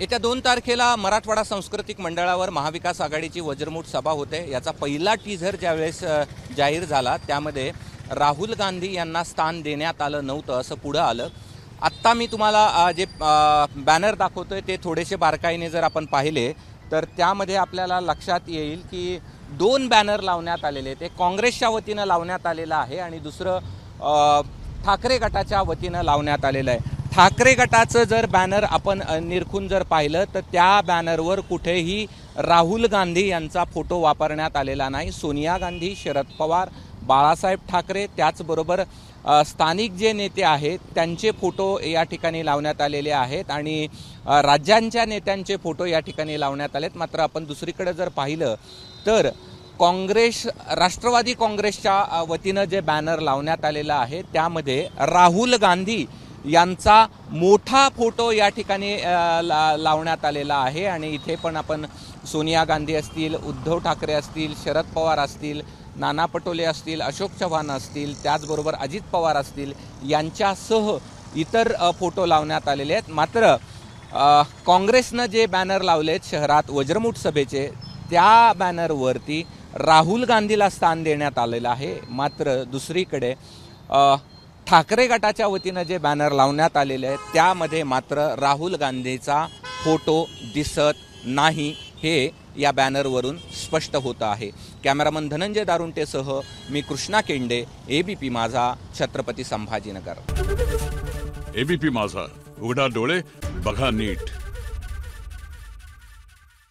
येत्या दोन तारखेला मराठवाडा सांस्कृतिक मंडळावर महाविकास आघाडीची वज्रमूठ सभा होते. याचा पहिला टीझर ज्यावेळेस जाहीर झाला त्यामध्ये राहुल गांधी यांना स्थान देण्यात आलं नव्हतं असं पुढं आलं. आत्ता मी तुम्हाला जे बॅनर दाखवतो आहे ते थोडेसे बारकाईने जर आपण पाहिले तर त्यामध्ये आपल्याला लक्षात येईल की दोन बॅनर लावण्यात आलेले ते काँग्रेसच्या वतीनं लावण्यात आलेलं आहे आणि दुसरं ठाकरे गटाच्या वतीनं लावण्यात आलेलं आहे. ठाकरे गटाचं जर बॅनर आपण निरखून जर पाहिलं तर त्या बॅनरवर कुठेही राहुल गांधी यांचा फोटो वापरण्यात आलेला नाही. सोनिया गांधी शरद पवार बाळासाहेब ठाकरे त्याचबरोबर स्थानिक जे नेते आहेत त्यांचे फोटो या ठिकाणी लावण्यात आलेले आहेत आणि राज्यांच्या नेत्यांचे फोटो या ठिकाणी लावण्यात आलेत. मात्र आपण दुसरीकडे जर पाहिलं तर काँग्रेस राष्ट्रवादी काँग्रेसच्या वतीनं जे बॅनर लावण्यात आलेलं आहे त्यामध्ये राहुल गांधी यांचा मोठा फोटो या ठिकाणी ला- लावण्यात आलेला आहे. आणि इथे पण आपण सोनिया गांधी असतील उद्धव ठाकरे असतील शरद पवार असतील नाना पटोले असतील अशोक चव्हाण असतील त्याचबरोबर अजित पवार असतील यांच्यासह इतर फोटो लावण्यात आलेले आहेत. मात्र काँग्रेसनं जे बॅनर लावले आहेत शहरात वज्रमूठ सभेचे त्या बॅनरवरती राहुल गांधीला स्थान देण्यात आलेलं आहे. मात्र दुसरीकडे ठाकरे गटाच्या वतीनं जे बॅनर लावण्यात आलेले आहेत त्यामध्ये मात्र राहुल गांधीचा फोटो दिसत नाही हे या बॅनरवरून स्पष्ट होतं आहे. कॅमेरामन धनंजय दारुंटेसह मी कृष्णा केंडे एबीपी माझा छत्रपती संभाजीनगर. एबीपी माझा उघडा डोळे बघा नीट.